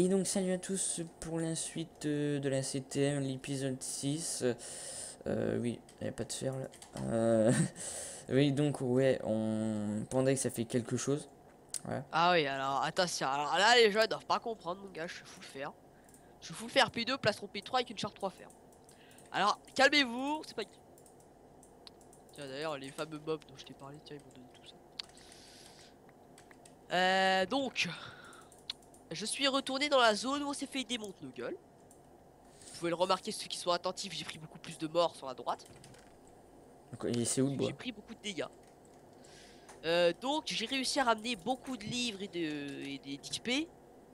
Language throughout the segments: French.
Et donc salut à tous pour la suite euh, de la CTM, l'épisode 6. Euh, oui, il n'y a pas de fer là. Euh, oui, donc ouais, on pendant que ça fait quelque chose. Ah oui, alors attention, alors là les gens ils doivent pas comprendre mon gars, je suis full fer. Je suis full fer P2, plastron P3 avec une charte 3 fer. Alors, calmez-vous, c'est pas... Tiens d'ailleurs les fameux mobs dont je t'ai parlé, tiens ils m'ont donné tout ça. Euh, donc, je suis retourné dans la zone où on s'est fait démonter nos gueules. Vous pouvez le remarquer, ceux qui sont attentifs, j'ai pris beaucoup plus de morts sur la droite. c'est où le bois J'ai pris beaucoup de dégâts. Euh, donc j'ai réussi à ramener beaucoup de livres et, de, et des XP.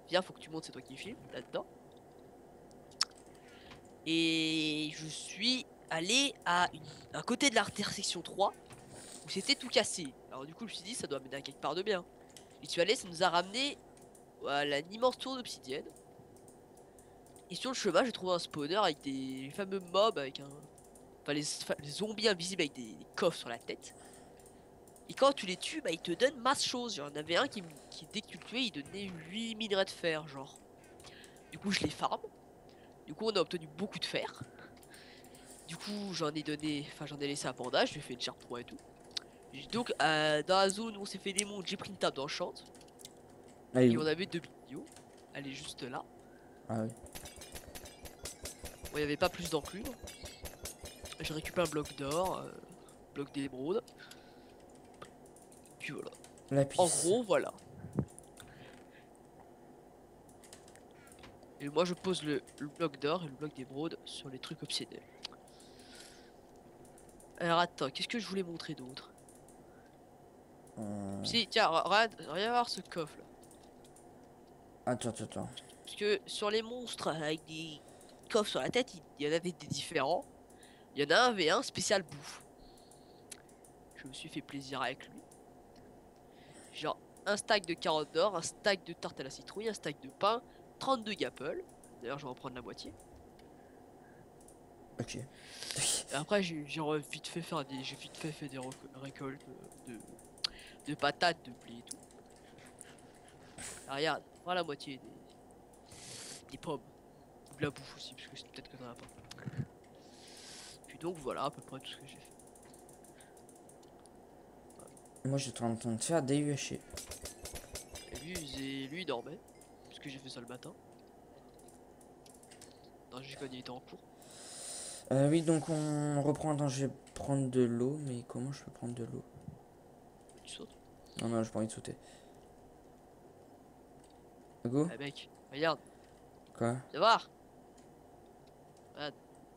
Viens, faut que tu montes, c'est toi qui filmes là-dedans. Et je suis allé à, une, à côté de l'intersection 3 où c'était tout cassé. Alors du coup je me suis dit ça doit mener à quelque part de bien. Et tu allé, ça nous a ramené voilà, une immense tour d'obsidienne. Et sur le chemin, j'ai trouvé un spawner avec des fameux mobs avec un. Enfin, les, zombies invisibles avec des, coffres sur la tête. Et quand tu les tues, bah, ils te donnent masse choses. Il y en avait un qui, qui, dès que tu le tuais, il donnait 8 minerais de fer, genre. Du coup, je les farm. Du coup, on a obtenu beaucoup de fer. Du coup, j'en ai donné. Enfin, j'en ai laissé à Panda. Je lui ai fait une charte 3 et tout. Donc, euh, dans la zone où on s'est fait des mondes, j'ai pris une table d'enchant. Et on avait deux vidéos. Elle est juste là. Ah oui. Bon, il n'y avait pas plus d'enclume. J'ai récupéré un bloc d'or, euh, bloc d'émeraude. Puis voilà. En gros, voilà. Et moi, je pose le, bloc d'or et le bloc d'émeraude sur les trucs obsédés. Alors attends, qu'est-ce que je voulais montrer d'autre? Euh. Si, tiens, regarde, regarde voir ce coffre là. Attends, attends, attends. Parce que sur les monstres avec des coffres sur la tête, il y en avait des différents. Il y en a un V1 spécial bouffe. Je me suis fait plaisir avec lui. Genre un stack de carottes d'or, un stack de tarte à la citrouille, un stack de pain, 32 gapple. D'ailleurs, je vais en prendre la moitié. Ok. après, j'ai vite fait faire des, j'ai vite fait faire des récoltes de, de patates, de blé et tout. regarde, voilà la moitié des, des pommes. Ou de la bouffe aussi, parce que peut-être que t'en as pas. Puis donc voilà à peu près tout ce que j'ai fait. Moi j'étais en train de faire des UHC. Et lui, lui il dormait. Parce que j'ai fait ça le matin. Non, j'ai quand il était en cours. Euh, oui, donc on reprend. Attends, je vais prendre de l'eau, mais comment je peux prendre de l'eau? Tu sautes? Non, non, j'ai pas envie de sauter. Go Eh mec, regarde. Quoi? Viens voir. Ah,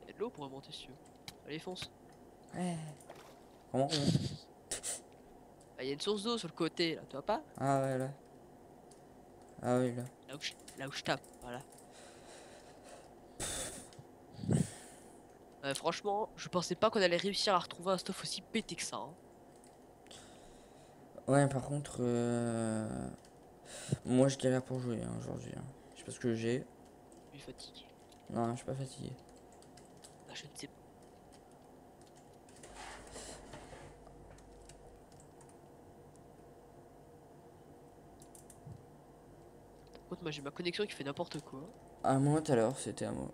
y a de l'eau pour remonter si tu veux. Allez, fonce. Ouais. Comment Il y a une source d'eau sur le côté là, tu vois pas? Ah ouais, là. Ah oui, là. Là où je, là où je tape, voilà. Euh, franchement, je pensais pas qu'on allait réussir à retrouver un stuff aussi pété que ça. Hein. Ouais, par contre, euh... moi je galère pour jouer hein, aujourd'hui. Hein. Je sais pas ce que j'ai. Je suis fatigué. Non, je suis pas fatigué. Bah, je ne sais pas. Par contre, moi j'ai ma connexion qui fait n'importe quoi. À moi tout à l'heure, c'était à moi.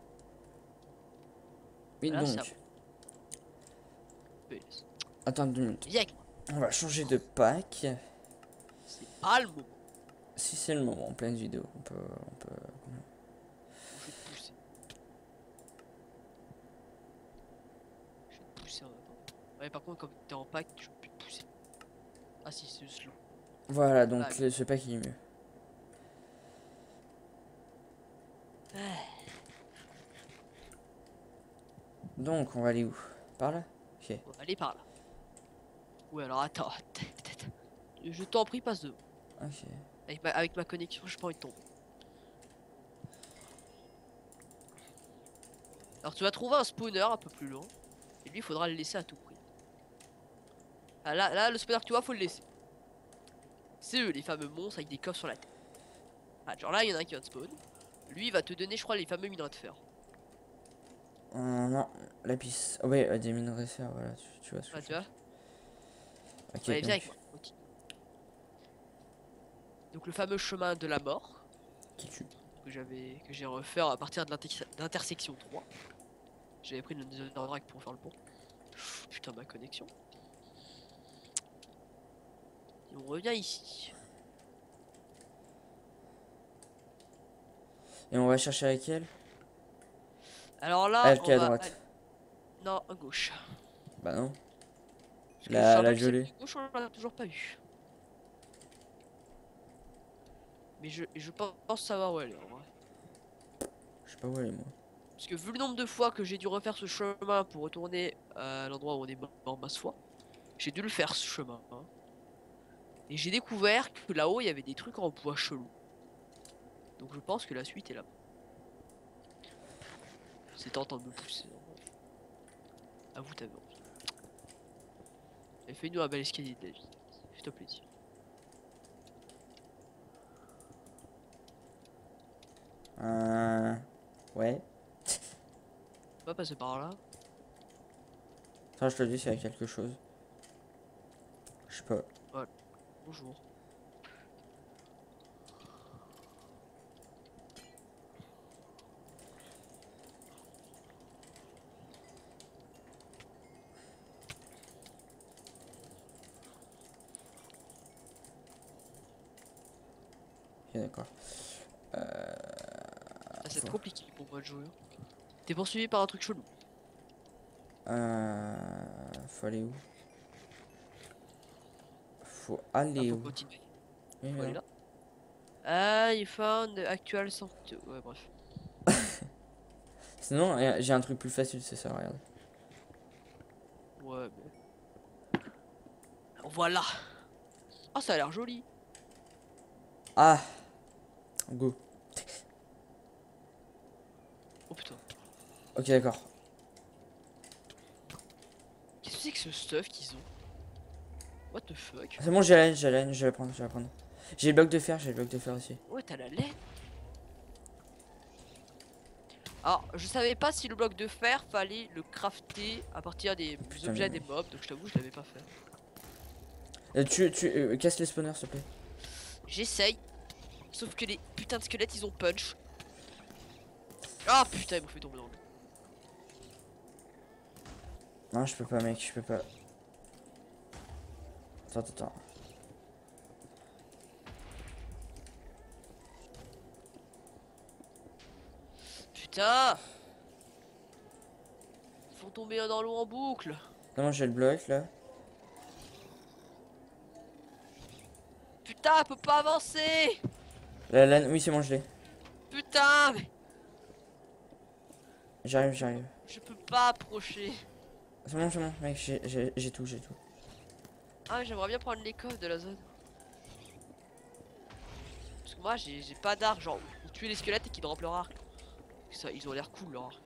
Oui, donc. Attends deux minutes. Viens On va changer de pack. C'est pas le moment. Si c'est le moment, en pleine vidéo, on peut. On peut... Je vais te pousser. Je vais te pousser en attendant. Ouais, par contre, quand t'es en pack, je peux te pousser. Ah si, c'est slow. Voilà, donc ah, ce pack il est mieux. Donc, on va aller où? Par là? Ok. On va aller par là. Ouais, alors attends. Je t'en prie, passe devant. Ok. Avec ma, avec ma connexion, je pas envie de tomber. Alors, tu vas trouver un spawner un peu plus loin. Et lui, il faudra le laisser à tout prix. Ah, là, là, le spawner que tu vois, faut le laisser. C'est eux, les fameux monstres avec des coffres sur la tête. Ah, genre là, il y en a un qui vient de spawn. Lui, il va te donner, je crois, les fameux minerais de fer. Euh, non, la piste. Oh, ouais, des minerais de fer, voilà, tu, tu vois ce que ah, tu vois Ok. Ouais, donc... avec moi. Donc le fameux chemin de la mort. Qui tue. que j'avais que j'ai refaire à partir de l'intersection 3. J'avais pris le Netherrack pour faire le pont. Putain ma connexion. Et on revient ici. Et on va chercher laquelle? Alors là, Elle on à va droite. Non, à gauche. Bah non. Parce La- la gelée. gauche, on l'a toujours pas eu. Mais je, je pense savoir où elle est en vrai. Je sais pas où elle est, moi. Parce que vu le nombre de fois que j'ai dû refaire ce chemin pour retourner à l'endroit où on est mort ma foi, j'ai dû le faire ce chemin. hein. Et j'ai découvert que là-haut il y avait des trucs en bois chelou. Donc je pense que la suite est là. C'est tentant de me pousser. en vrai. À vous t'avais envie. Et fais-nous un bel escalier de la vie. Fais-toi plaisir. Euh... Ouais. On va passer par là. Attends, je te dis s'il y a quelque chose. Je sais pas. Bonjour. Ok, d'accord. Ah, c'est compliqué pour moi de jouer. hein. T'es poursuivi par un truc chelou. Euh... Faut aller où? Faut Ah, aller faut où? continuer. Oui, Faut aller voilà. là. Ah, il found actual. Ouais, bref. Sinon, euh, j'ai un truc plus facile, c'est ça, regarde. Ouais, mais... Voilà. Ah, ça a l'air joli. Ah Go. Oh putain. Ok, d'accord. Qu'est-ce que c'est que ce stuff qu'ils ont? What the fuck? C'est bon, j'ai la laine, j'ai la laine, je vais la prendre, je vais la prendre. J'ai le bloc de fer, j'ai le bloc de fer aussi. Ouais, t'as la laine. Alors, je savais pas si le bloc de fer fallait le crafter à partir des Putain, objets mais- des mobs, donc je t'avoue, je l'avais pas fait. Euh, tu, tu, euh, casse les spawners, s'il te plaît. J'essaye. Sauf que les putains de squelettes, ils ont punch. Ah putain, ils m'ont fait tomber dans le. Non, je peux pas, mec, je peux pas. Attends, attends. Putain Ils font tomber dans l'eau en boucle. Non, j'ai le bloc là. Putain, elle peut pas avancer La laine, oui, c'est bon, je l'ai. Putain, mais J'arrive, j'arrive. je peux pas approcher. C'est bon, c'est bon, mec, j'ai- tout, j'ai tout. Ah, j'aimerais bien prendre les coffres de la zone. Parce que moi, j'ai pas d'arc, genre, où tuer les squelettes et qui drop leur arc. Ça, ils ont l'air cool leur arc.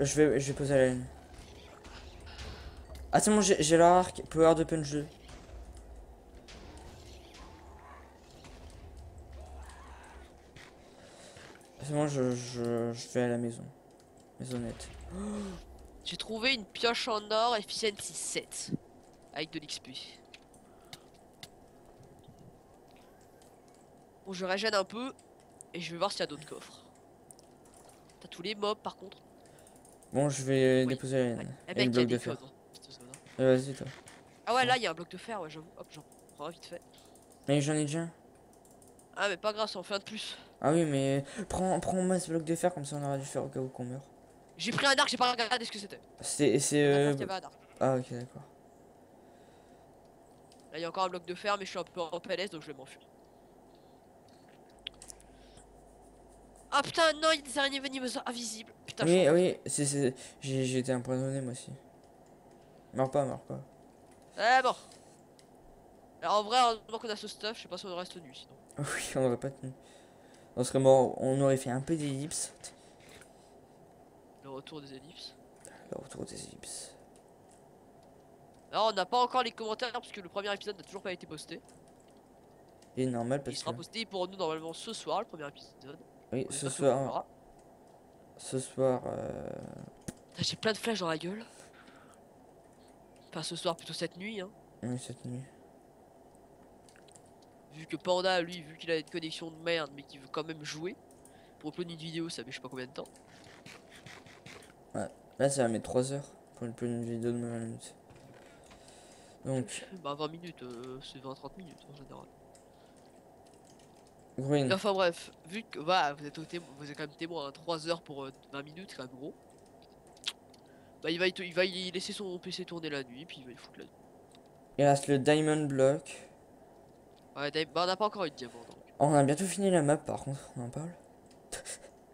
Euh, Je vais, je vais poser la laine. Ah, c'est bon, j'ai j'ai leur arc. Power de punch 2. C'est bon, je, je, je vais à la maison. Maisonnette. J'ai trouvé une pioche en or efficiency 7 avec de l'XP. Bon, je régène un peu et je vais voir s'il y a d'autres coffres. T'as tous les mobs par contre. Bon, je vais Oui. déposer la Ouais. laine. Eh Et ben, le il y a bloc de des fer. hein, hein. Euh, Vas-y, toi. Ah ouais, là il y a un bloc de fer, ouais, j'avoue. Hop, j'en prends vite fait. Mais j'en ai déjà un. Ah, mais pas grave, ça en fait un de plus. Ah oui, mais prends, prends moi ce bloc de fer, comme ça on aura dû faire au cas où qu'on meurt. J'ai pris un arc, j'ai pas regardé ce que c'était. C'est. c'est euh. Ah, ok, d'accord. Là, il y a encore un bloc de fer, mais je suis un peu en PLS donc je vais m'enfuir. Ah putain, non, il y a des araignées venimeuses invisibles. Putain, Oui, oui, c'est. J'ai été empoisonné moi aussi. Meurs pas, meurs pas. Eh bon. Alors en vrai, heureusement qu'on a ce stuff, je sais pas si on reste nu sinon. Oui, on aurait pas tenu. On serait mort, on aurait fait un peu d'ellipse. Le retour des ellipses. Le retour des ellipses. Alors on n'a pas encore les commentaires parce que le premier épisode n'a toujours pas été posté. Et normal Il parce sera que. posté pour nous normalement ce soir, le premier épisode. Oui, On ce soir. Ce soir. euh, J'ai plein de flèches dans la gueule. Enfin ce soir, plutôt cette nuit. Hein. Oui, cette nuit. Vu que Panda, lui, vu qu'il a une connexion de merde, mais qu'il veut quand même jouer, pour uploader une vidéo, ça met je sais pas combien de temps. Là, ça va mettre 3 heures pour une, pour une vidéo de 20 minutes. Donc, Bah 20 minutes, euh, c'est 20-30 minutes en général. Green. Enfin bref, vu que voilà, vous êtes au vous êtes quand même témoin, hein, 3 heures pour euh, 20 minutes, c'est quand même gros. Bah il va, il va y laisser son PC tourner la nuit, puis il va y foutre la nuit. Il reste le Diamond Block. Ouais, bah, on n'a pas encore eu de diamant donc. On a bientôt fini la map, par contre, on en parle.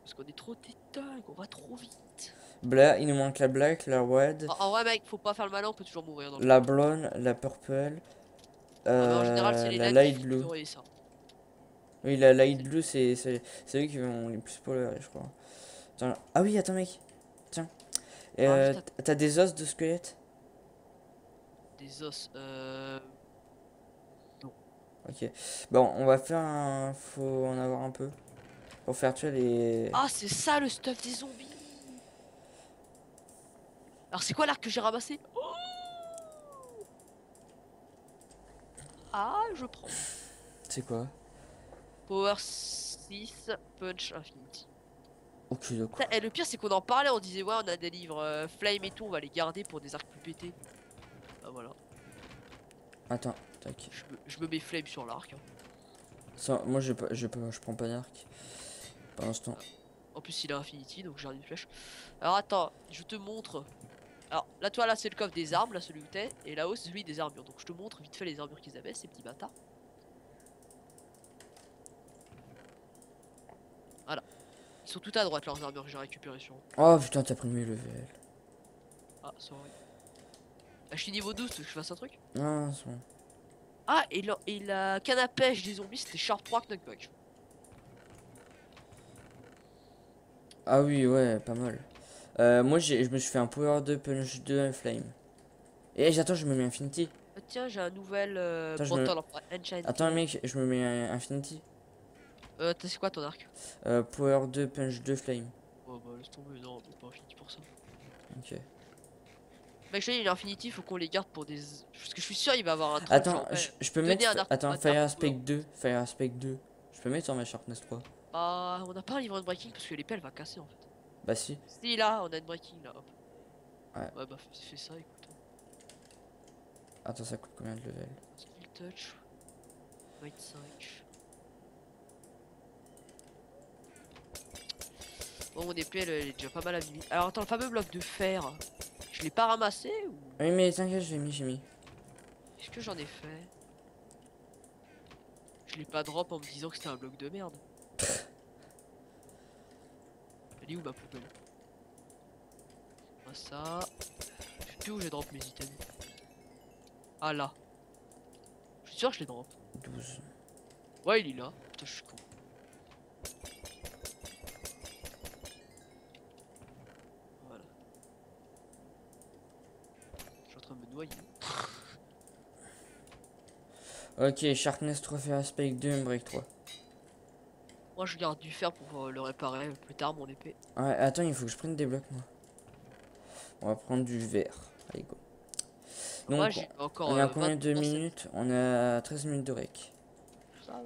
Parce qu'on est trop détail, on va trop vite. Bla, il nous manque la black, la red, En, en vrai mec, faut pas faire le malin, on peut toujours mourir dans la blonde, la purple, Ah, en général euh, c'est les la light blue. ça. Oui, la light blue, c'est eux qui vont les plus polluer, je crois. Attends, ah oui, attends, mec. Tiens. Euh, juste T'as des os de squelette? Des os, euh... Ok. Bon, on va faire un. Faut en avoir un peu. Pour faire tuer les. Ah c'est ça le stuff des zombies Alors c'est quoi l'arc que j'ai ramassé? Oh Ah je prends. C'est quoi? Power 6, Punch Infinity. Ok, d'accord. Et le pire c'est qu'on en parlait, on disait ouais on a des livres euh, Flame et tout, on va les garder pour des arcs plus pétés. Bah voilà, Attends, tac. je me, je me mets Flame sur l'arc. hein. Ça, moi, je, pas- je, pas- je prends pas d'arc. Pour l'instant. En plus il a Infinity donc j'ai une flèche. Alors attends, je te montre. Alors là toi là c'est le coffre des armes, là celui où t'es, et là-haut c'est celui des armures. Donc je te montre vite fait les armures qu'ils avaient, ces petits bâtards. Voilà. Ils sont tout à droite leurs armures que j'ai récupérées sur. Oh putain, t'as pris mes level. Ah sorry. Ah, je suis niveau 12, tu veux que je fasse un truc Ah, c'est bon. Ah et, la- et la canne à pêche des zombies c'était Sharp 3 Knockback. Ah oui, ouais, pas mal. Euh, moi, je me suis fait un power 2, punch 2, flame. Et j'attends, je me mets infinity. Ah, tiens j'ai un nouvel euh, Attends, me-. Attends, mec, je me mets un infinity. Euh, t'as- c'est quoi ton arc? Euh, power 2, punch 2, flame. Oh bah laisse tomber, non, mais pas infini pour ça. Ok. Mec, je te dis, il est Infinity, faut qu'on les garde pour des. Parce que je suis sûr, il va avoir un truc. Attends, je, je peux mettre. Attends, Fire Aspect blanc. 2. Fire Aspect 2. Je peux mettre sur ma Sharpness 3. Ah, on n'a pas un livre de breaking parce que l'épée elle va casser en fait. Bah si. Si, là, on a une breaking là, hop. Ouais. Ouais, bah fais, fais ça, écoute. Attends, ça coûte combien de level? Skill touch. Might 5. Bon, mon épée elle, elle est déjà pas mal abîmée. Alors attends, le fameux bloc de fer, je l'ai pas ramassé ou. Oui, mais t'inquiète, j'ai mis, j'ai mis. Est-ce que j'en ai fait? Je l'ai pas drop en me disant que c'était un bloc de merde. Elle est où ma poubelle? Pas ça. Je sais plus où j'ai drop mes items. Ah là. Je suis sûr que je les drop. 12. Ouais, il est là. Putain, je suis con. Voilà. Je suis en train de me noyer. Ok, Sharpness 3, Fire Aspect 2, Break 3. Moi, je garde du fer pour euh, le réparer plus tard, mon épée. Ouais, attends, il faut que je prenne des blocs, moi. On va prendre du verre. Allez, go. Donc, Moi, j'ai encore. on euh, a combien de 20%. minutes? On a 13 minutes de rec. Ça va.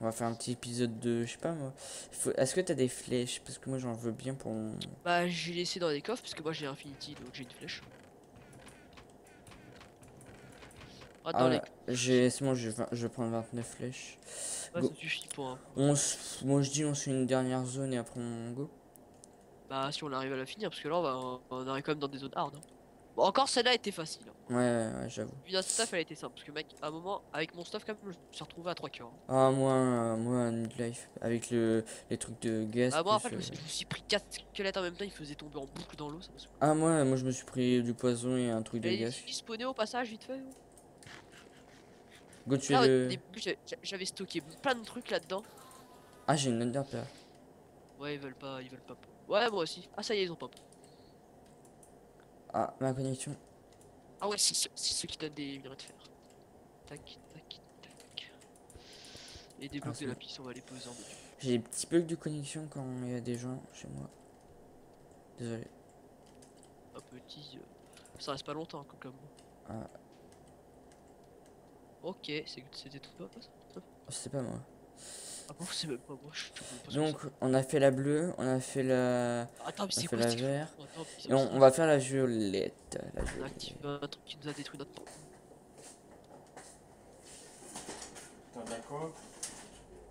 On va faire un petit épisode de. Je sais pas moi. Faut- Est-ce que t'as des flèches? Parce que moi j'en veux bien pour mon. Bah, j'ai laissé dans les coffres parce que moi j'ai Infinity donc j'ai une flèche. Ah, Ah, les j'ai. C'est bon, je vais, je prendre 29 flèches. Ouais, go. ça suffit pour un. On s- Moi je dis on se fait une dernière zone et après on go. Bah, si on arrive à la finir parce que là on, va, on arrive quand même dans des zones hard. hein. Bon, encore celle-là était facile. Hein. Ouais, ouais, ouais, j'avoue. Puis notre stuff elle était simple parce que, mec, à un moment, avec mon stuff, quand même, je me suis retrouvé à 3 cœurs. hein. Ah, moi, euh, moi, Midlife. Avec le, les trucs de gaz. Ah, moi en fait, je me, euh, suis, je me suis pris 4 squelettes en même temps, ils faisaient tomber en boucle dans l'eau, ça. Ah, moi, moi je me suis pris du poison et un truc de Et gaz. ils spawnaient au passage vite fait. Go tuer Là, au le. début, j'ai- j'avais stocké plein de trucs là-dedans. Ah, j'ai une Ender Pearl. Ouais, ils veulent pas, ils veulent pas. Ouais, moi aussi. Ah, ça y est, ils ont pop. Ah, ma connexion. Ah ouais, c'est ceux, ceux qui donnent des minerais de fer. Tac, tac, tac. Et des blocs c'est de lapis, on va les poser en dessus. J'ai des petits bugs de connexion quand il y a des gens chez moi. Désolé. Un petit. euh, Ça reste pas longtemps, comme. Ah. Ok, c'est- c'était tout toi ça C'est pas moi. Ah bon, c'est même pas moi. Je, Donc, on a fait la bleue, on a fait la, Attends, mais on a c'est fait quoi la ce vert. Attends, Et on, on va faire la violette. La On a violette. activé un truc qui nous a détruit notre temps. Attends, d'accord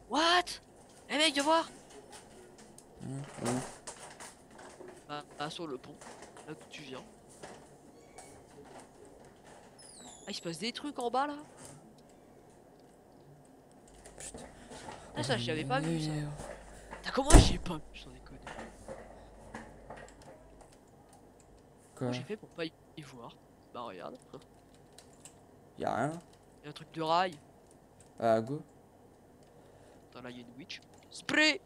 What? Eh mec, viens voir hum. bah, bah, sur le pont, là où tu viens. Ah, il se passe des trucs en bas là? Ah, ça, j'y avais pas vu ça. T'as comment j'y ai pas vu J'en ai connu? Quoi? j'ai fait pour pas y voir Bah, regarde. Y'a rien? Il y a un truc de rail. Ah, go. Attends, là, il y a une witch. Spray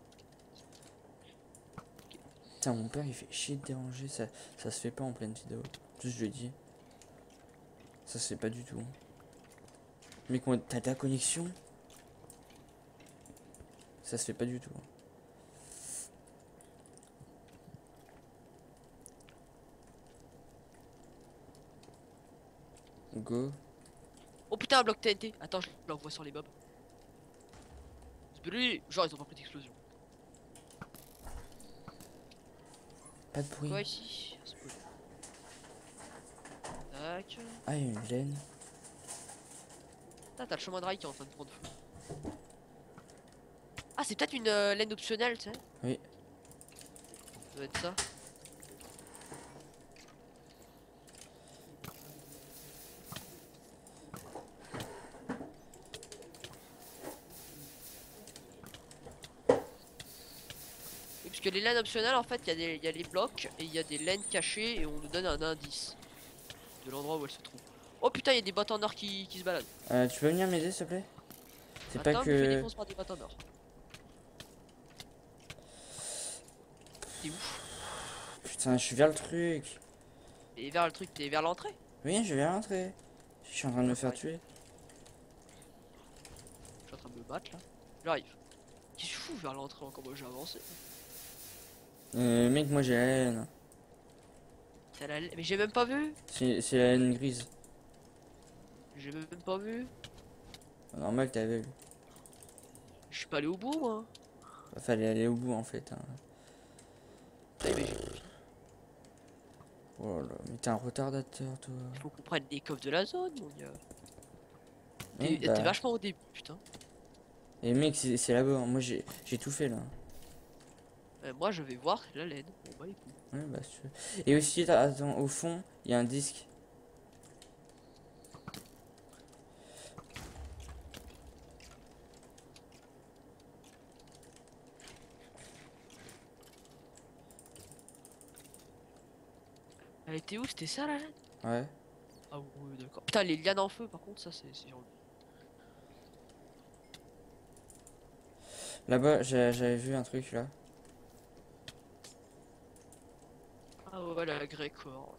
Putain, mon père il fait chier de déranger, ça, ça se fait pas en pleine vidéo. Juste je le dis. Ça se fait pas du tout. Mais comment t'as ta connexion? Ça se fait pas du tout. Go. Oh putain, un bloc TNT. Attends, je l'envoie sur les mobs. Spray Genre, ils ont pas pris d'explosion. Pas de bruit. Quoi ici. Tac. Ah, il y a une. Ah, t'as le chemin de rail qui est en train de prendre feu. Ah, c'est peut-être une euh, laine optionnelle, tu sais Oui. Ça doit être ça. Oui, parce que les laines optionnelles, en fait, il y, a des- il y a les blocs et il y a des laines cachées et on nous donne un indice de l'endroit où elles se trouvent. Oh putain, il y a des bottes en or qui, qui se baladent. Euh, tu peux venir m'aider s'il te plaît? C'est pas Attends, je que. défoncer par des bottes en or. T'es. Putain, je suis vers le truc. Et vers le truc, t'es vers l'entrée? Oui, je vais rentrer. Je suis en train de me faire tuer. Je suis en train de me battre là. J'arrive. Qu'est-ce que je fous vers l'entrée encore Moi j'ai avancé. Euh, mec, moi j'ai la. T'as la... Mais j'ai même pas vu C'est la laine grise. J'ai même pas vu Normal, t'avais vu. Je suis pas allé au bout moi Fallait aller au bout en fait. hein. Eh, mais j'ai- Oh là mais t'es un retardateur toi. Il faut qu'on prenne des coffres de la zone mon gars. T'es bah, t'es vachement au début putain. Et mec, c'est là-bas. Moi j'ai tout fait là. Euh, moi je vais voir la laine. Bon bah les. Ouais, bah, si tu veux. Et aussi, attends, au fond, il y a un disque. Elle était où? C'était ça la laine Ouais. Ah oui d'accord. Putain les lianes en feu par contre ça c'est genre- Là-bas, j'avais vu un truc là. Ah ouais la grey core.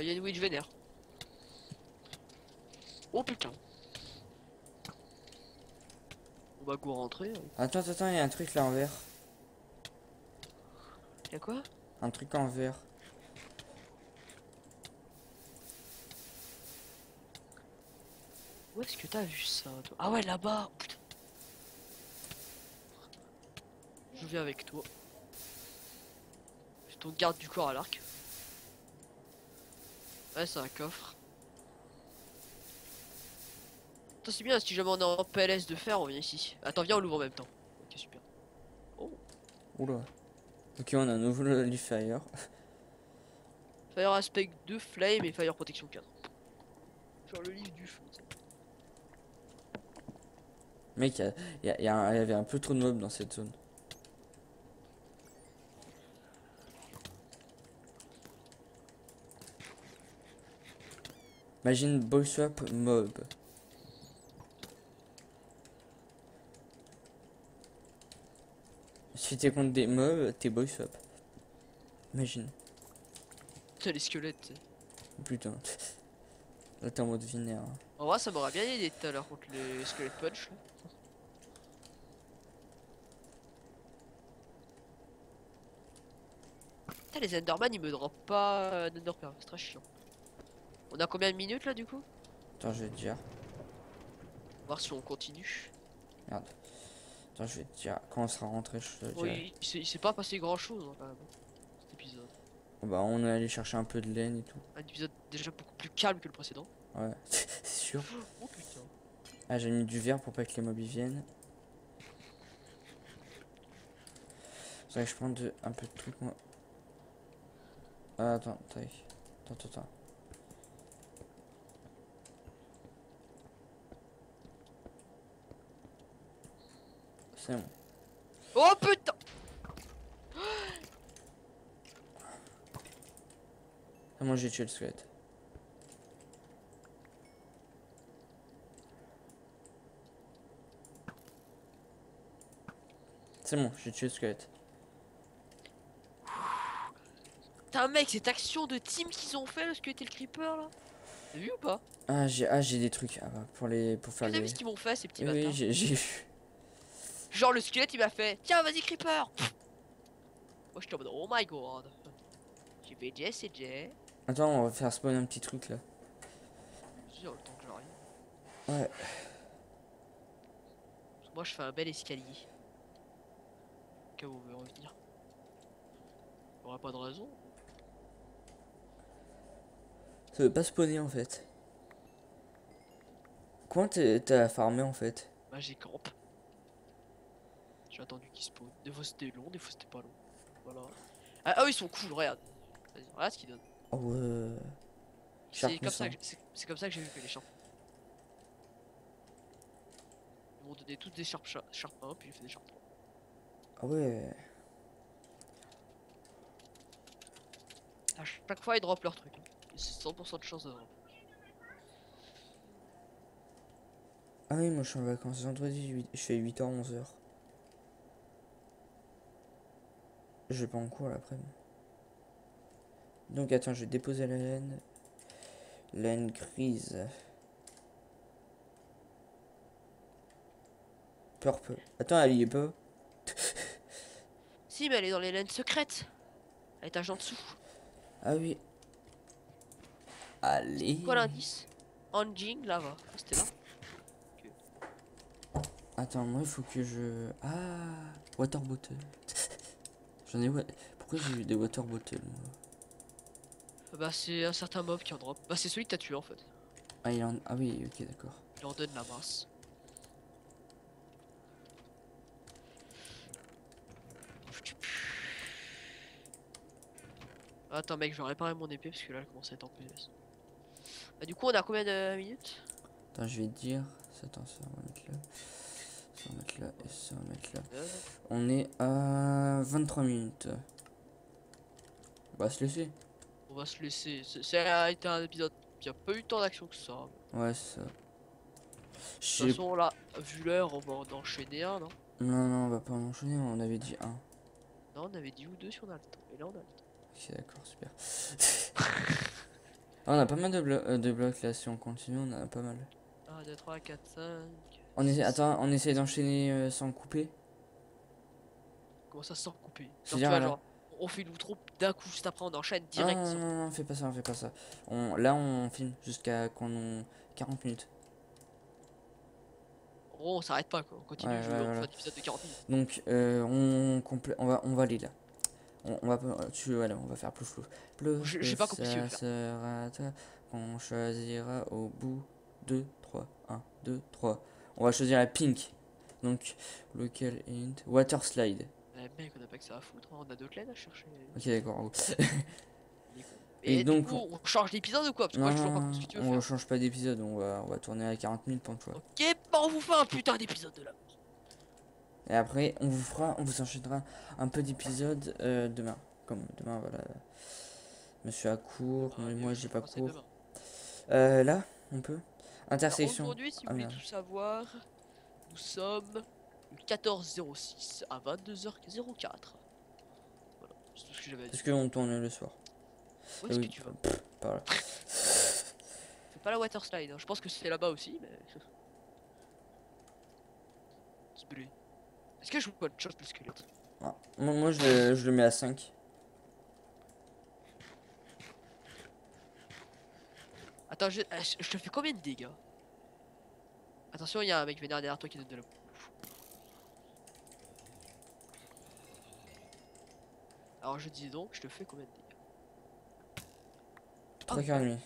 Il y a une witch vénère. Oh putain. On va go rentrer. hein. Attends, attends, attends, il y a un truc là en vert. Y'a quoi? Un truc en vert. Est-ce que t'as vu ça toi Ah ouais là-bas Oh, Putain. Je viens avec toi. Je ton garde du corps à l'arc. Ouais c'est un coffre. Attends c'est bien si jamais on est en PLS de fer on vient ici. Attends viens on l'ouvre en même temps. Ok super. Oula. Ok, on a un nouveau Leaf Fire. Fire Aspect 2 Flame et Fire Protection 4. Genre le livre du feu. Mec, il y, y y avait un peu trop de mobs dans cette zone. Imagine boy swap mob. Si t'es contre des mobs, t'es boy swap. Imagine. Putain les squelettes. Putain. Là t'es en mode vénère. En vrai ça m'aurait bien aidé tout à l'heure contre les squelettes punch. là. Putain les Enderman ils me drop pas euh, d'Enderpearl, c'est très chiant. On a combien de minutes là du coup? Attends, je vais te dire. Voir si on continue. Merde. Attends, je vais te dire. Quand on sera rentré, je te. Oui, il s'est- pas passé grand chose quand même. Cet épisode. Bah, on est allé chercher un peu de laine et tout. Un épisode déjà beaucoup plus calme que le précédent. Ouais, c'est sûr. Oh putain. Ah, j'ai mis du verre pour pas que les mobs y viennent. Que je prends de, un peu de trucs, moi. Ah, attends, tac. Attends, attends, attends. C'est bon. Oh putain Ah, moi j'ai tué le squelette. Bon, j'ai tué le squelette. Putain mec, cette action de team qu'ils ont fait, ce que était le creeper là T'as vu ou pas? Ah, j'ai ah, j'ai des trucs ah, bah, pour les pour faire T'as vu les. ce qu'ils m'ont fait ces petits Oui, j'ai j'ai vu. Genre le squelette il m'a fait Tiens vas-y creeper Moi j'étais en mode oh my god J'ai fait Jess et Jay Attends, on va faire spawn un petit truc là. J'ai le temps que j'arrive Ouais. Moi je fais un bel escalier cas où on veut revenir. On aura pas de raison. Ça veut pas spawner en fait. Comment t'es- t'as farmé en fait? Bah j'ai camp. J'ai attendu qu'ils spawn Des fois c'était long, des fois c'était pas long. Voilà. Ah, ah oui ils sont cool regarde. Regarde ce qu'ils donnent. Oh ouais. C'est comme, ça que- c'est c'est comme ça que j'ai vu que les champs. Ils m'ont donné toutes des sharp, sharp, sharp 1, puis j'ai fait des sharp 3. Ah ouais. À chaque fois, ils drop leur truc. Et C'est 100% de chance de drop. Ah oui, moi je suis en vacances vendredi, je fais 8h, 11h. Je vais pas en cours l'après-midi. Donc attends, je vais déposer la laine. Laine grise. Purple. Attends, elle y est pas. Mais elle est dans les laines secrètes. À l'étage en dessous. Ah oui. Allez. Quoi l'indice Anjing, là-bas. Ah, C'était là Attends, moi il faut que je. Ah Water bottle. J'en ai. Pourquoi j'ai eu des water bottles moi Ah Bah, c'est un certain mob qui en drop. Bah, c'est celui que t'as tué en fait. Ah, il en... ah oui, ok, d'accord. Il en donne la masse. Attends mec, je vais réparer mon épée parce que là elle commence à être en PS. Bah, du coup on a combien de minutes? Attends, je vais te dire. Attends, ça on va mettre là. Ça on va mettre là et ça on va mettre là. Euh, On est à 23 minutes. On va se laisser. On va se laisser. C'est- Ça a été un épisode qui a pas eu tant d'action que ça. De Ouais, ça. toute J'ai- façon là, vu l'heure, on va en enchaîner un, non? Non, non, on va pas en enchaîner, on avait dit un. Non, on avait dit ou deux si on a le temps. Et là on a le temps. Ok, d'accord, super. Ah, on a pas mal de, blo- euh, de blocs là, si on continue, on a pas mal. 1, 2, 3, 4, 5. On essaie, attends, on essaie d'enchaîner euh, sans couper. Comment ça sans couper? Genre, C'est-à-dire, vois, genre, on fait l'outro d'un coup, juste après on enchaîne direct. Ah, non, non, non, fais pas ça, fais pas ça. On, là, on filme jusqu'à qu'on ait 40 minutes. Gros, on s'arrête pas quoi. On continue, Ouais, ouais, on fait voilà. un épisode de 40 minutes. Donc, euh, on, on, va, on va aller là. On, on va tu, on va faire plus flou. Plus Je- j'ai pas ça sera toi qu'on choisira au bout 2, 3, 1, 2, 3. On va choisir la pink. Donc, local int, water slide. Eh mec, on a pas que ça à foutre, hein, on a deux clés à chercher. Ok, d'accord. Et, Et donc, du coup, on change d'épisode ou quoi? Parce que Non, moi je vois non, pas non, ce que tu veux on faire. change pas d'épisode, on va, on va tourner à 40 minutes pour une fois. Ok, on vous fait un putain d'épisode de là. Et après, on vous fera, on vous enchaînera un peu d'épisodes euh, demain. Comme demain, voilà. Monsieur a cours, mais moi j'ai pas cours. Euh, là, on peut? Intersection. Aujourd'hui, si vous Ah, voulez tout savoir, nous sommes le 14-06 à 22h04. Voilà, c'est tout ce que j'avais à Parce dire. qu'on tourne le soir. Où est-ce Oui, que tu vas? Pff, par là. Fais pas la water slide, hein. je pense que c'est là-bas aussi, mais. C'est. Est-ce que je vois une chose le squelette Ah, Moi, moi, je, le- je le mets à 5. Attends, Attends, je, je te fais combien de dégâts? Attention, il y a un mec vénère derrière toi qui donne de la bouffe. Alors je dis donc, je te fais combien de dégâts? 3 cœurs et demi.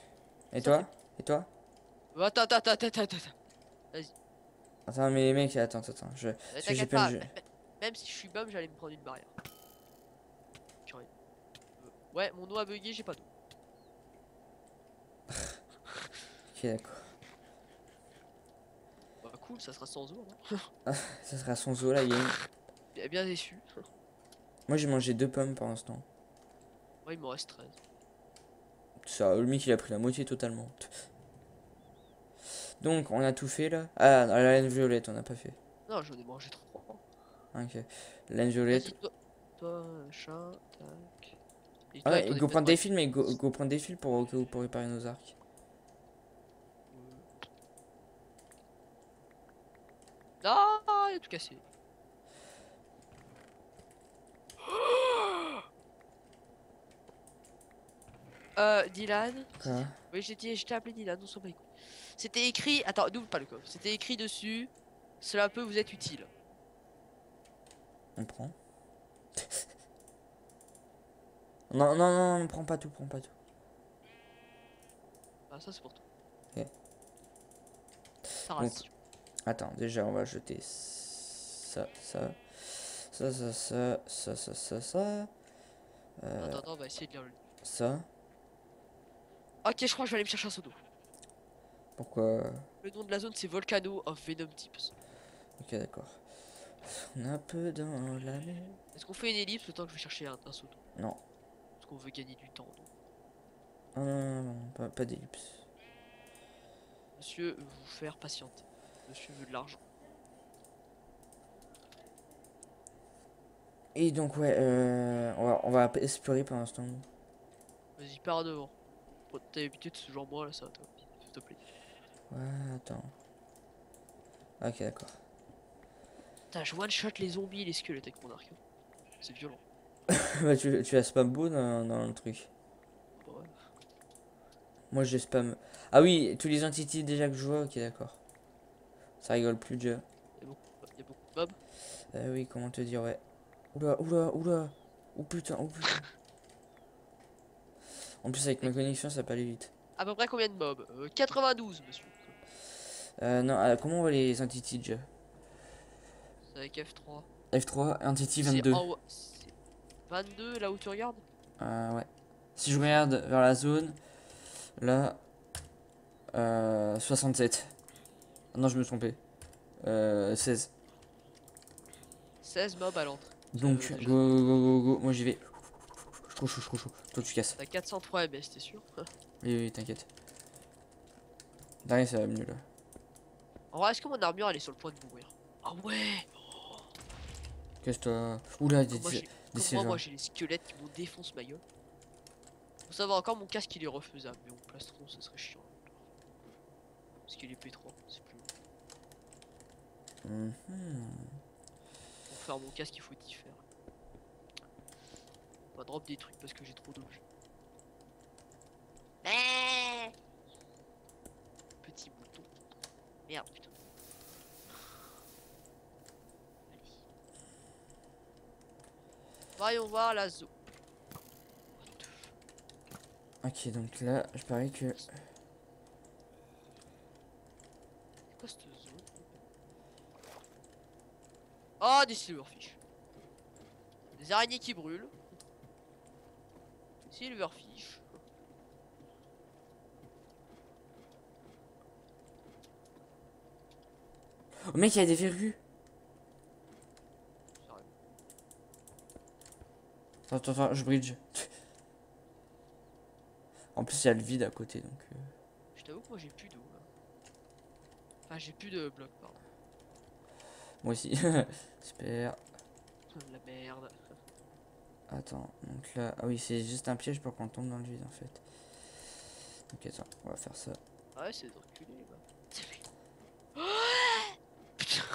Et toi? Et toi? Euh, Attends, attends, attends, attends, attends. attends. Attends, mais les mecs, attends, attends. Je... T'inquiète pas jeu. même si je suis bum, j'allais me prendre une barrière. Euh, Ouais, mon eau a bugué, j'ai pas d'eau. Ok, d'accord. Bah cool, ça sera sans eau, non Ça sera son zoo la game. Bien, bien déçu. Moi, j'ai mangé deux pommes pour l'instant. Moi, il m'en reste 13. Ça, le mec, il a pris la moitié totalement. Donc, on a tout fait là? Ah, la laine violette, on n'a pas fait. Non, j'en ai mangé 3. Ok. Laine violette. Toi, toi, machin, tac. Et Ah ouais, go prendre de des fils, mais go, go prendre des fils pour, où pour réparer nos arcs. Ah, il a tout cassé. Euh, Dylan. Quoi? Oui, j'ai dit, je t'ai appelé Dylan, on s'en bat les couilles. C'était écrit, attends, n'ouvre pas le coffre. C'était écrit dessus, cela peut vous être utile. On prend. non, non, non, on prend pas tout, prends pas tout. Ah, ça c'est pour toi. Ok. Ça Donc. Attends, déjà, on va jeter ça, ça, ça, ça, ça, ça, ça, ça, ça, euh, Attends, attends, on va essayer de lire le ça. Ok, je crois que je vais aller me chercher un sodo. Pourquoi Le nom de la zone c'est Volcano of Venom Tips. Ok, d'accord. On est un peu dans la mer. Est-ce qu'on fait une ellipse le temps que je vais chercher un, un sodo Non. Parce qu'on veut gagner du temps. donc. Ah non, non, non, non, pas, pas d'ellipse. Monsieur veut vous faire patienter. Monsieur veut de l'argent. Et donc, ouais, euh, on, va, on va explorer pendant ce temps. Vas-y, pars devant. T'as l'habitude, ce genre moi là, ça toi. Ouais, attends. Ok, d'accord. Putain, je one shot les zombies et les squelettes avec mon arc. C'est violent. bah, tu, tu as spam beau dans, dans le truc. Bah ouais. Moi, j'ai spam. Ah oui, tous les entités déjà que je vois, ok, d'accord. Ça rigole plus déjà. Il y a beaucoup de mobs. Euh, oui, comment te dire, ouais. Oula, oula, oula. Oh putain, oh putain. En plus, avec ma connexion, ça peut aller vite. À peu près combien de mobs? Euh, 92, monsieur. Euh, non, euh, comment on voit les entités déjà C'est avec F3. F3, entity C'est 22. en haut- c'est 22 là où tu regardes Euh, ouais. Si je regarde vers la zone, là, euh, 67. Ah Non, je me suis trompé. Euh, 16. 16 mobs à l'entrée. Donc, go, go, go, go, go. Moi, j'y vais. Je suis trop chaud, je suis trop chaud. Toi, tu casses. T'as 403 MS, t'es sûr Oui, oui, t'inquiète. Derrière, ça va mieux là. En vrai, est-ce que mon armure elle est sur le point de mourir Ah ouais Casse-toi. Oula, des, Comme moi, des, j'ai- des comme moi, moi j'ai les squelettes qui m'ont défonce ma gueule. Faut savoir encore mon casque il est refaisable, mais mon plastron ce serait chiant. Parce qu'il est P3, c'est plus long. Mhm. Pour faire mon casque il faut y faire. On va drop des trucs parce que j'ai trop d'objets. Petit bouton. Merde putain. Allez. Voyons voir la zone. Ok, donc là, je parie que. C'est quoi cette zone Oh, des silverfish. Des araignées qui brûlent. Silverfish. Oh, mec, il y a des verrues. Attends, attends, attends, je bridge. En plus, il y a le vide à côté, donc. euh, Je t'avoue que moi j'ai plus d'eau là. Enfin, j'ai plus de blocs, pardon. Moi aussi. Super. La merde. Attends, donc là. Ah oui, c'est juste un piège pour qu'on tombe dans le vide en fait. Ok, attends, on va faire ça. Ouais, c'est de reculer là.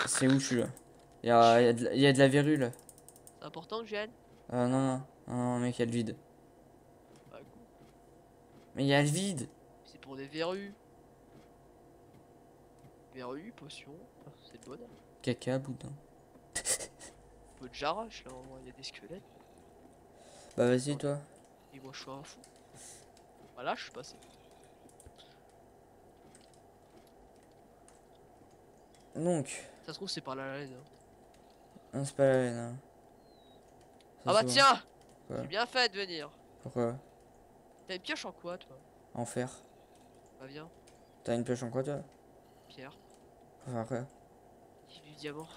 C'est où je suis là Il y a, il y a de y a de la verrue là. C'est important que j'aille Euh, non, non, non, mec, il y a le vide. Bah, cool. Mais il y a le vide C'est pour des verrues. Verrues, potions. Ah, c'est le bonheur. Caca, boudin. Peu de j'arrache là, il y a des squelettes. Bah vas-y toi. Et moi je suis un fou. Voilà, je suis passé. Donc, Ça se trouve, c'est par la laine. hein. non, c'est pas la laine. hein. Ah bah tiens J'ai bien fait de venir. Pourquoi T'as une pioche en quoi, toi? En fer. Bah viens, T'as une pioche en quoi toi? Pierre. Faire quoi J'ai du diamant.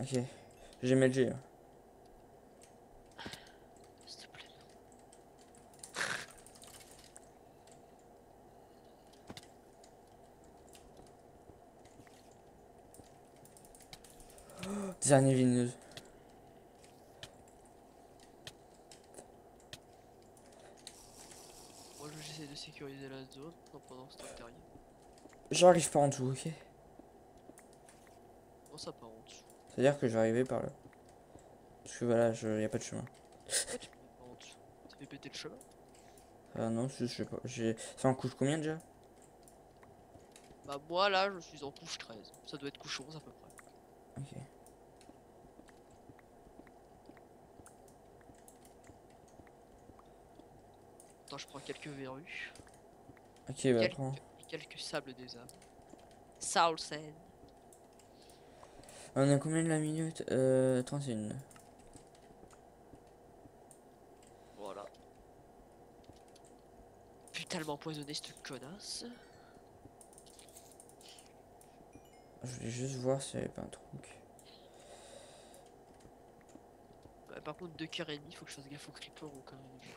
Ok. J'ai mis le G. Araignées vénéneuses. Moi j'essaie de sécuriser la zone en pendant ce temps. J'arrive par en dessous, ok Bon ça part en dessous. C'est-à-dire que je vais arriver par là. Parce que voilà, je... y a pas de chemin. Pourquoi tu mets pas en dessous Tu fais péter le chemin Ah non, je je sais pas. J'ai... Ça en couche combien déjà? Bah moi là je suis en couche 13. Ça doit être couche 11 à peu près. Ok. Je prends quelques verrues. Ok, bah Quelques, prends. et quelques sables des âmes. Soul Sand. On a combien de la minute Euh... 31. Voilà. Putain elle m'a empoisonné cette connasse. Je voulais juste voir s'il y avait pas un truc. Bah, par contre 2 cœurs et demi, faut que je fasse gaffe au creeper ou quand même.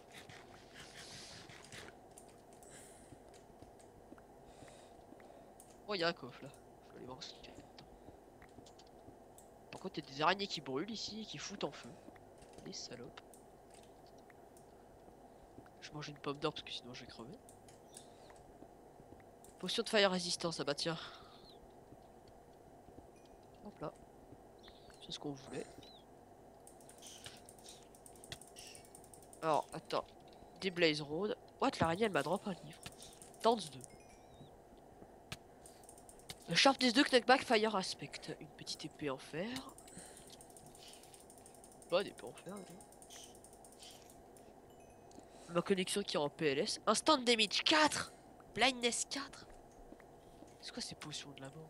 Oh y'a un coffre là. Vais aller voir ce qu'il y a. Par contre y'a des araignées qui brûlent ici qui foutent en feu. Les salopes. Je mange une pomme d'or parce que sinon je vais crever. Potion de fire résistance, ah bah tiens. Hop là. C'est ce qu'on voulait. Alors, attends. Des Blaze Road. What, l'araignée, elle m'a drop un livre. Dance 2. Le Sharpness 2 Knockback Fire Aspect. Une petite épée en fer. Bonne épée en fer. oui. Ma connexion qui est en PLS. Instant Damage 4 Blindness 4 C'est quoi ces potions de la mort?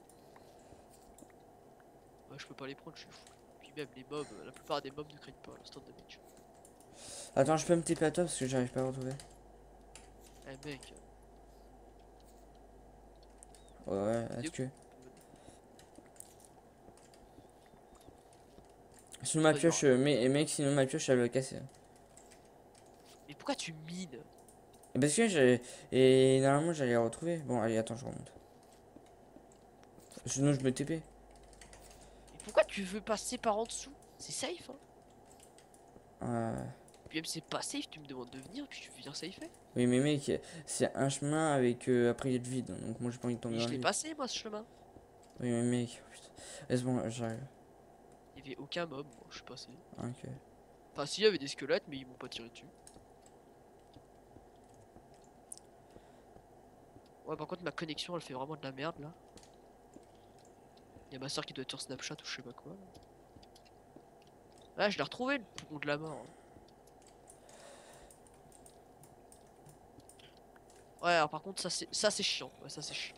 Ouais, je peux pas les prendre, je suis fou. Puis même les mobs, la plupart des mobs ne craignent pas l'instant damage. Attends, je peux me taper à toi parce que j'arrive pas à retrouver. Eh mec, Ouais, ouais, est-ce que. Sinon ma pioche, mais mec, sinon ma pioche elle va casser. mais pourquoi tu mines? Parce que j'ai. Et normalement j'allais la retrouver. Bon, allez, attends, je remonte. Sinon je me TP. Mais pourquoi tu veux passer par en dessous? C'est safe hein Euh, Puis même c'est pas safe, tu me demandes de venir, puis tu viens safer. Oui, mais mec, c'est un chemin avec. euh, après il y a de vide. Donc moi j'ai pas envie de tomber je l'ai passé moi ce chemin. Oui, mais mec, putain. Laisse-moi, j'arrive. Il y avait aucun mob, moi je suis passé. Ok. Enfin si, il y avait des squelettes, mais ils m'ont pas tiré dessus. Ouais, par contre ma connexion elle fait vraiment de la merde là. Il y a ma soeur qui doit être sur Snapchat ou je sais pas quoi. là. Ah, je l'ai retrouvé le pont de la mort. hein. Ouais, alors par contre ça c'est ça c'est chiant. Ouais, ça c'est chiant.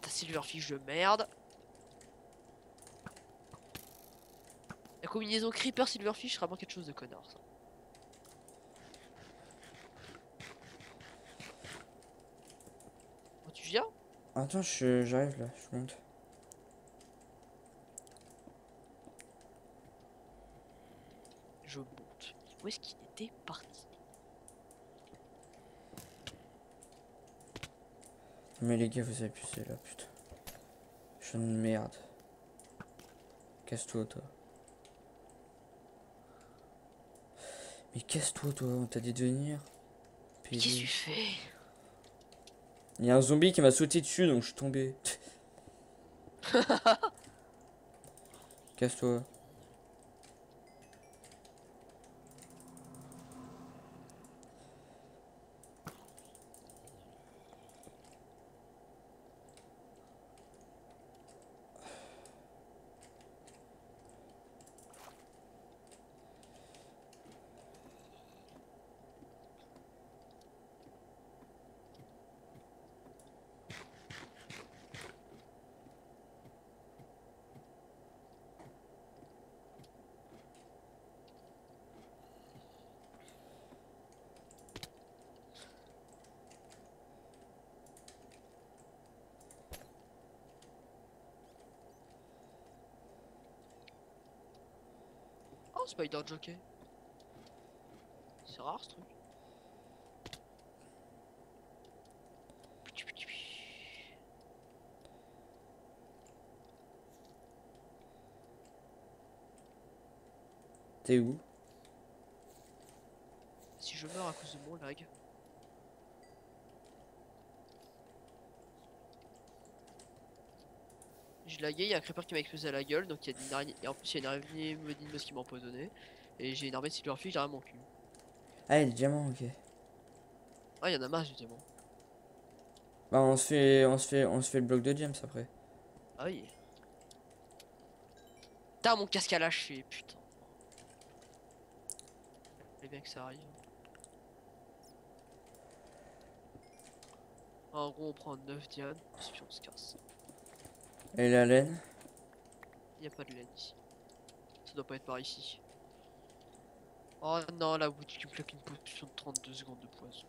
Ta silverfish de merde. La combinaison creeper silverfish sera vraiment quelque chose de connard ça. Bon, tu viens Attends, je- j'arrive là, je monte. Je monte. Où est-ce qu'il était parti? Mais les gars, vous avez pu c'est là, putain. Je suis une merde. Casse-toi, toi. Mais casse-toi, toi, on t'a dit de venir. Qu'est-ce que tu fais? Il y a un zombie qui m'a sauté dessus, donc je suis tombé. Casse-toi. Oh, Spider Jockey. C'est rare ce truc. T'es où? Si je meurs à cause de mon lag. Lagué, il y a un creeper qui m'a explosé à la gueule, donc il y a une araignée, et en plus il y a une araignée venimeuse qui m'a empoisonné. Et j'ai une armée de silverfish derrière mon cul. Ah, il y a des diamants, ok. Ah, il y en a marre du diamant. Bah, on se fait, on se fait, on se fait le bloc de gems après. Ah oui. Putain, mon casque à lâcher, putain. C'est bien que ça arrive. En gros, on prend 9 dianes, puis on se casse. Et la laine Il a pas de laine ici. Ça doit pas être par ici. Oh non, la boutique qui me claque une potion de 32 secondes de poison.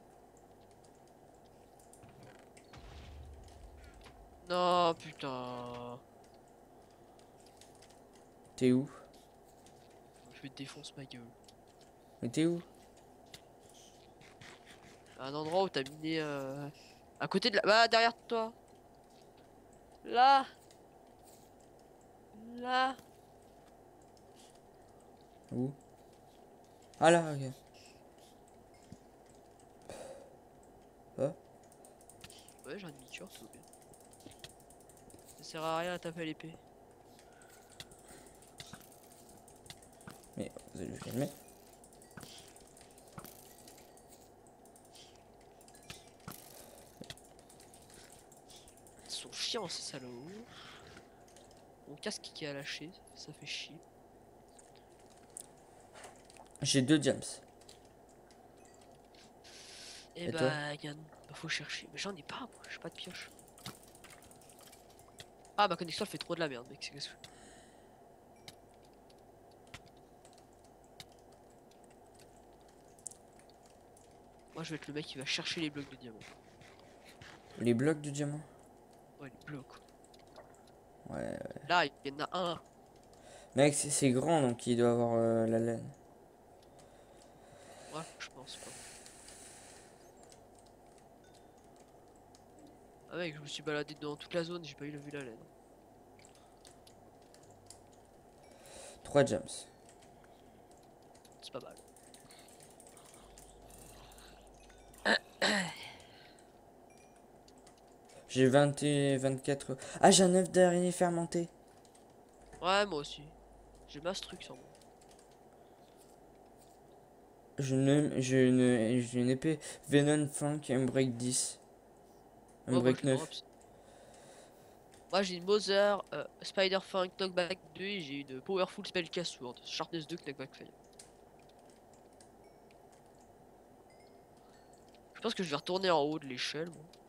Non, putain. T'es où? Je te défonce ma gueule. Mais t'es où? Un endroit où t'as miné euh, à côté de la. Bah derrière toi. Là. Là. Où? Ah là, ok. Ouais, j'ai un tout va bien. Ça sert à rien à taper l'épée. Mais vous allez le filmer. Ils sont chiants ces salauds. Mon casque qui a lâché, ça fait chier. J'ai deux gems. Et, Et bah, Yann, bah, faut chercher. Mais j'en ai pas, moi, j'ai pas de pioche. Ah, ma connexion elle fait trop de la merde, mec. c'est qu'est-ce que- Moi, je vais être le mec qui va chercher les blocs de diamant. Les blocs de diamant Ouais, les blocs. Ouais. ouais. Là, il y en a un. Mec, c'est- grand donc il doit avoir euh, la laine. Ouais, je pense pas. Ah mec, je me suis baladé dans toute la zone, j'ai pas eu la vue la laine. Trois gems. C'est pas mal. J'ai 20 et 24. Ah, j'ai un œuf d'araignée fermenté. Ouais, moi aussi. J'ai masse truc sur moi. Je ne, je ne, j'ai une épée Venom Funk un break 10. Un break je l'ai 9. drop. Moi j'ai une Mother, euh, Spider Funk, Knockback 2 et j'ai une Powerful Spellcast Sword, Sharpness 2, Knockback 5. Je pense que je vais retourner en haut de l'échelle. moi.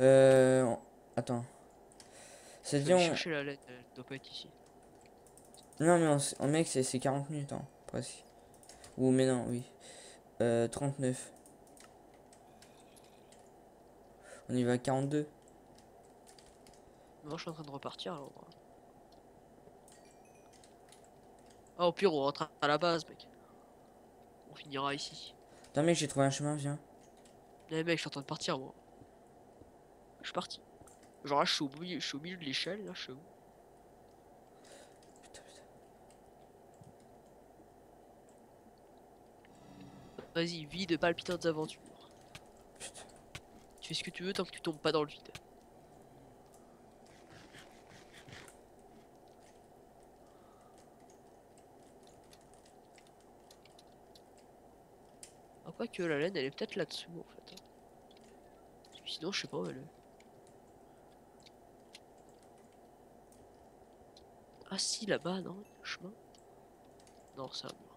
Euh, attends. Je dit on... chercher la laine, elle doit pas être ici. Non mais en mec c'est c'est 40 minutes hein, presque. Ou mais non, oui. Euh, 39. On y va à 42. Moi je suis en train de repartir alors. Ah au pire on rentre à la base mec. On finira ici. Attends mec j'ai trouvé un chemin, viens. Eh mec je suis en train de partir moi. Je suis parti. Genre là je suis au milieu, je suis au milieu de l'échelle là je suis où. Vas-y, vie de palpitantes aventures. Putain. Tu fais ce que tu veux tant que tu tombes pas dans le vide. Ah, quoi que la laine, elle est peut-être là-dessous en fait. Sinon, je sais pas où elle est. Ah si, là-bas, non, un chemin. Non, c'est un mur.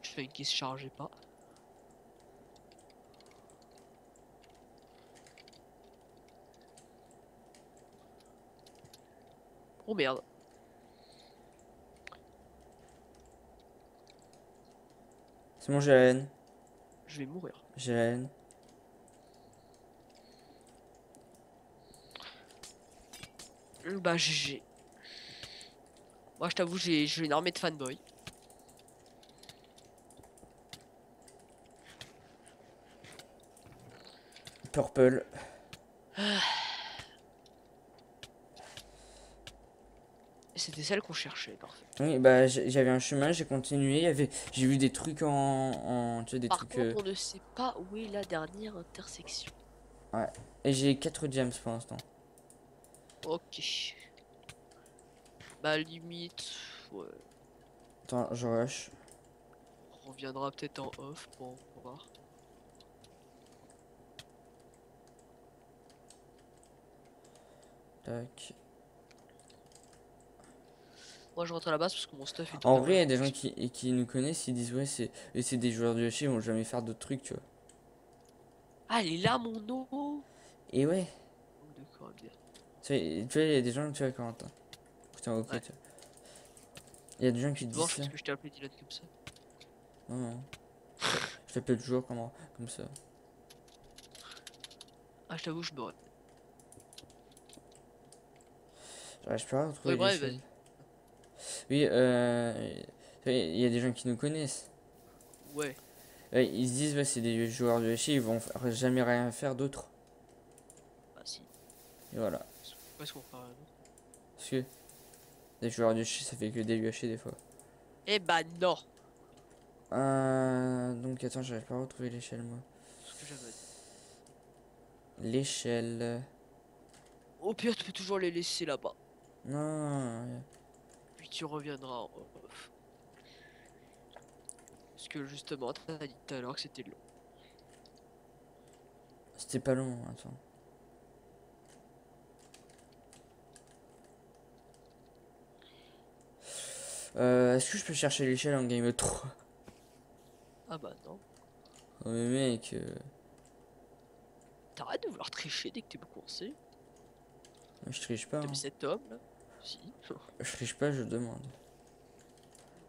Je fais une qui se chargeait pas. Oh merde. C'est bon, j'ai la haine. Je vais mourir. J'ai la haine. Bah GG. Moi je t'avoue j'ai une armée de fanboys. Purple. C'était celle qu'on cherchait, parfait. Oui, bah j'avais un chemin, j'ai continué. J'ai vu des trucs en. en tu sais, des Par trucs. contre euh, on ne sait pas où est la dernière intersection. Et j'ai 4 gems pour l'instant. Ok. Bah limite, ouais. Attends, je rush. On reviendra peut-être en off pour, voir. Tac. Moi je rentre à la base parce que mon stuff est En vrai, il y a des gens qui, qui nous connaissent, ils disent ouais, c'est et c'est des joueurs de HC, ils vont jamais faire d'autres trucs, tu vois. Ah elle est là mon eau Et ouais, tu vois, il y a des gens, tu vois, quand. Ouais. Il y a des gens qui disent Bon, je ça. pense que je t'ai appelé Dylan comme ça? Non, non. Je t'appelle toujours comme, comme ça. Ah je t'avoue je me rate. J'arrive pas retrouver bref, vas-y. Oui, euh. Il y a des gens qui nous connaissent. Ouais. Ouais, ils se disent, ouais, c'est des joueurs de HC, ils vont jamais rien faire d'autre. Bah si. Et voilà. Est-ce qu'on Parce que des joueurs de HC, ça fait que des UHC des fois. Eh bah non Euh, donc attends, j'arrive pas à retrouver l'échelle moi. L'échelle. Au pire tu peux toujours les laisser là-bas. Non, Puis tu reviendras en off. Parce que justement, t'as dit tout à l'heure que c'était long. c'était pas long, attends. Euh, est-ce que je peux chercher l'échelle en game 3 Ah bah non. Oh mais mec, euh, T'arrêtes de vouloir tricher dès que t'es coincé. je triche pas. hein. Comme cet homme là. Si. Je triche pas, je demande.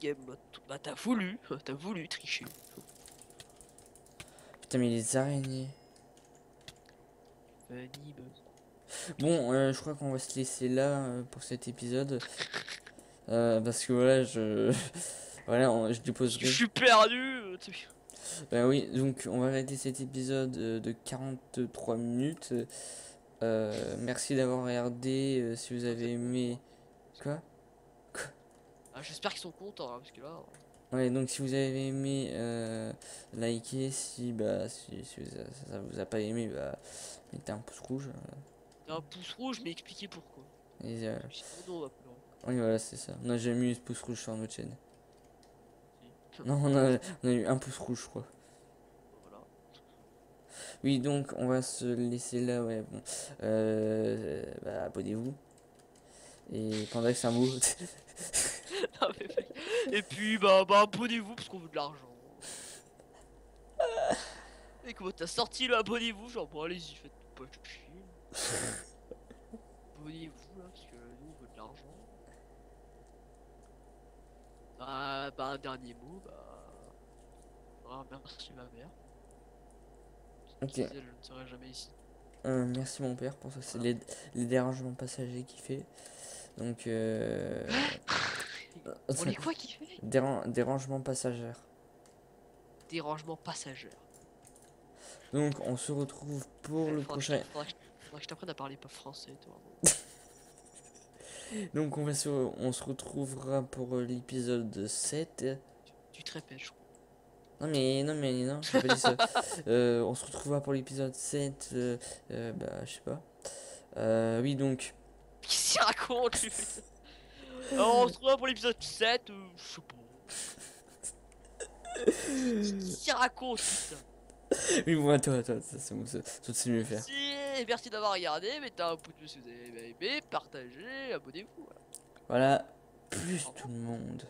Game mode. Bah t'as voulu. T'as voulu tricher. Putain mais les araignées. Bon, euh, je crois qu'on va se laisser là euh, pour cet épisode. Euh, parce que voilà, je... voilà, on- je déposerai... Je suis perdu. Bah oui, donc on va arrêter cet épisode euh, de 43 minutes. Euh, merci d'avoir regardé. si vous avez aimé. Quoi? Ah, J'espère qu'ils sont contents hein, parce que là. Ouais, donc si vous avez aimé, euh, likez. Si, bah, si, si vous a- ça, ça vous a pas aimé, bah, mettez un pouce rouge. Un pouce rouge mais expliquez pourquoi. Et, euh, Sinon on va pleurer. Oui, voilà, c'est ça. On a jamais eu ce pouce rouge sur notre chaîne. Si. Non, on a, on a eu un pouce rouge, je crois. Voilà. Oui, donc on va se laisser là, ouais. Bon, euh, bah, abonnez-vous. Et pendant que c'est un mot. Mais. Et puis bah, bah abonnez-vous parce qu'on veut de l'argent. Et comment t'as sorti le abonnez-vous? Genre bon allez-y faites pas chier. abonnez-vous là parce que nous on veut de l'argent. Bah, bah un dernier mot bah. Ah, merci ma mère. Ok. Je ne serais jamais ici. Euh, merci mon père pour ça. C'est les, les dérangements passagers qu'il fait. Donc, euh, On est quoi qui fait? Déran- dérangement passagers. Dérangement passager. Donc, on se retrouve pour le Faudra que prochain. Faudra faudra que je t'apprenne à parler pas français toi. Donc, on, va se... on se retrouvera pour euh, l'épisode 7. Tu te répètes je crois. Non mais non mais non, j'ai pas dit ça. Euh, on se retrouvera pour l'épisode 7, euh, euh, bah je sais pas. Euh, oui donc, Qu'est-ce qu'il raconte Alors, on se retrouve pour l'épisode 7, euh, je sais pas. Qu'est-ce qu'il raconte putain? oui moi toi toi, ça c'est sais mieux faire. Merci, merci d'avoir regardé, mettez un pouce bleu si vous avez aimé, partagez, abonnez-vous. voilà. Voilà, plus tout le monde.